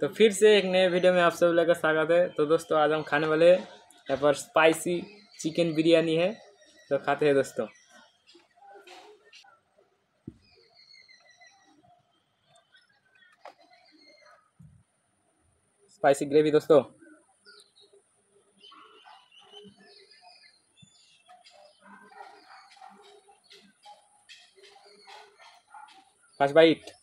तो फिर से एक नए वीडियो में आप सब लोग का स्वागत है। तो दोस्तों, आज हम खाने वाले यहाँ पर स्पाइसी चिकन बिरयानी है। तो खाते हैं दोस्तों। स्पाइसी ग्रेवी दोस्तों। फ़र्स्ट बाइट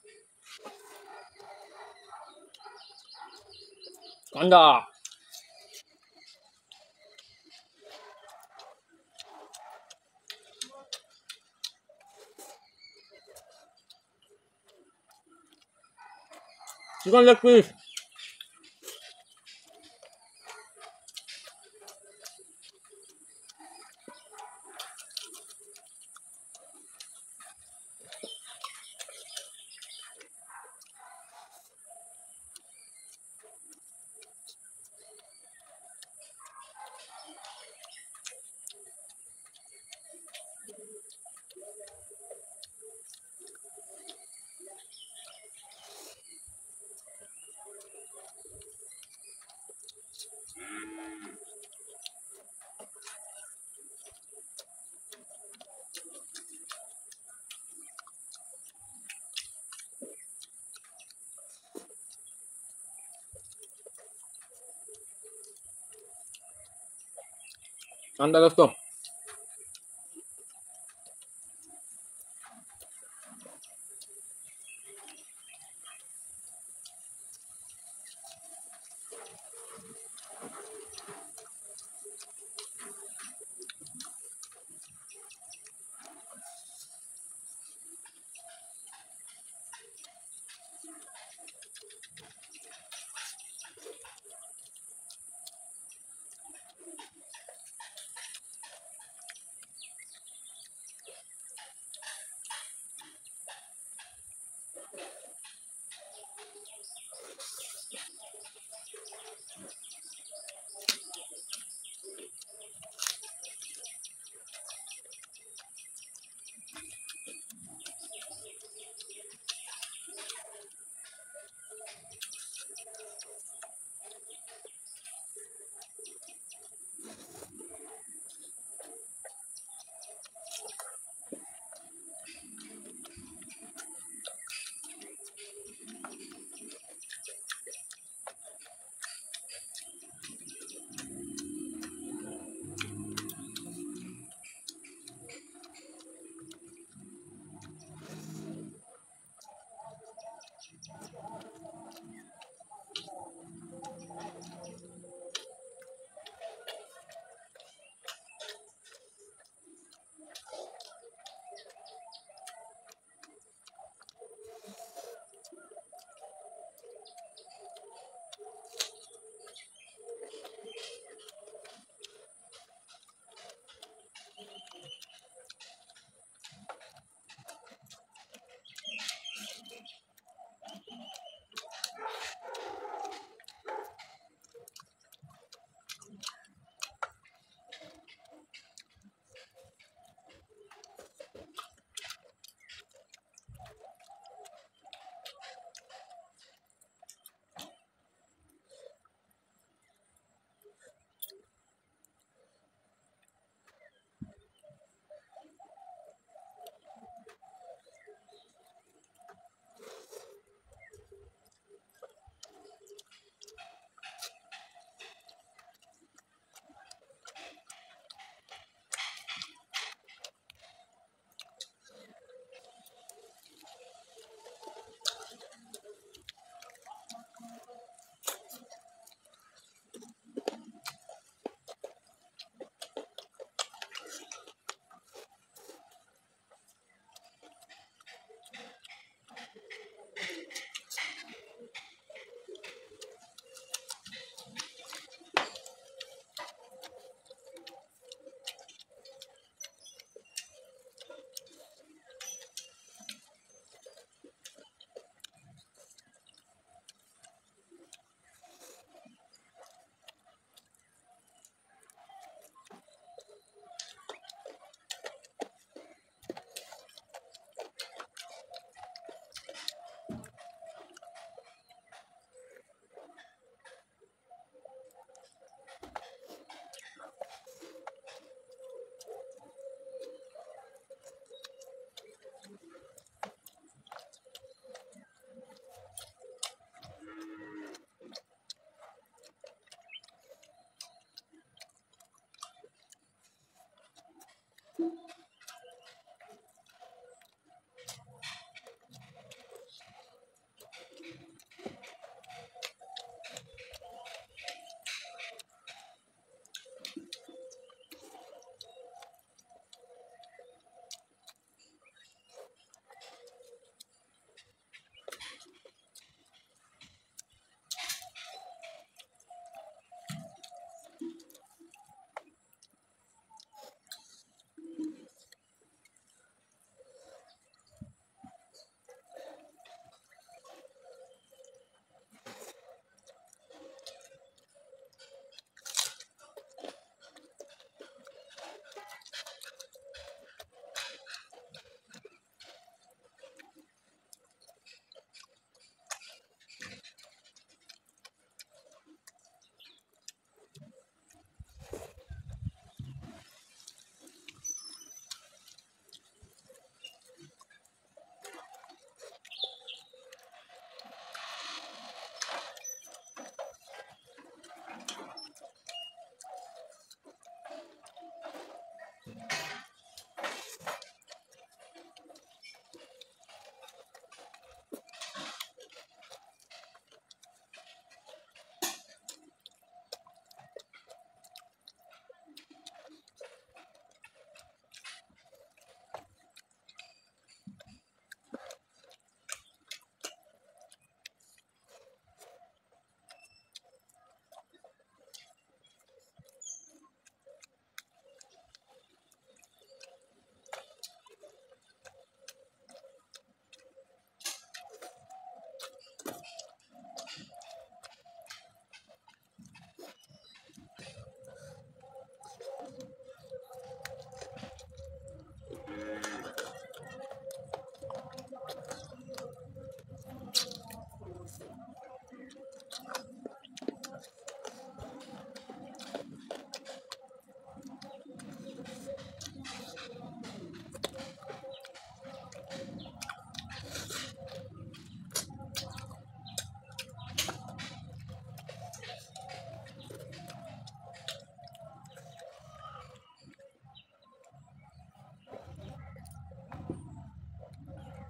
कांदा चिकन लेग पीस अंडा दोस्तों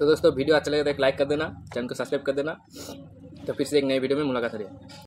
तो दोस्तों, वीडियो अच्छा लगे तो एक लाइक कर देना, चैनल को सब्सक्राइब कर देना। तो फिर से एक नए वीडियो में मुलाकात करिए